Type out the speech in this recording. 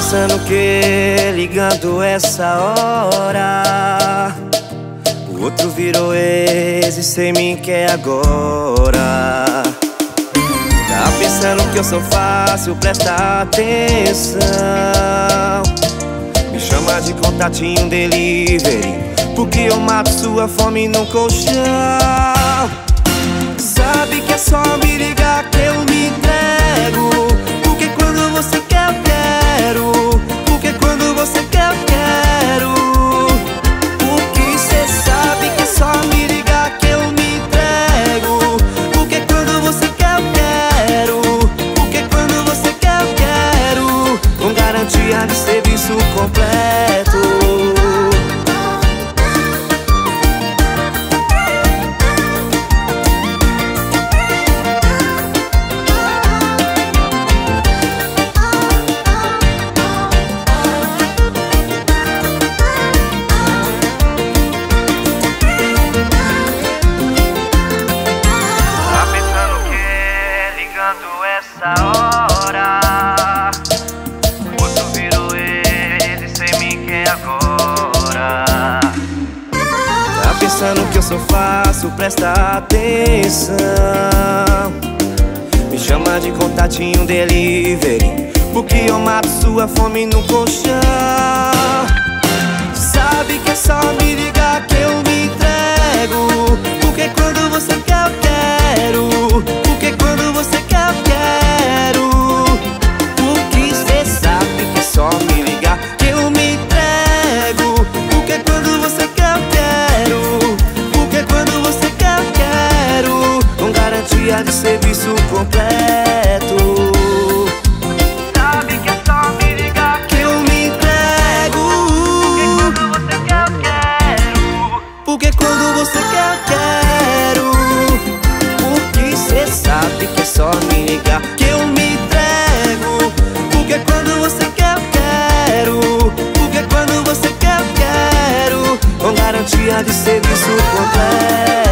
pensando que ligando essa hora O outro virou ex e sem mim quer agora. Tá pensando que eu sou fácil, presta atenção. Me chama de contatinho delivery Porque eu mato sua fome no colchão. Sabe que é só completo Tá pensando que? Ligando essa hora pensa no que eu sou faço, presta atenção. Me chama de contatinho delivery. Porque eu mato sua fome no colchão. Sabe que é só você quer, eu quero. Porque é quando você quer, eu quero? Com garantia de serviço completo.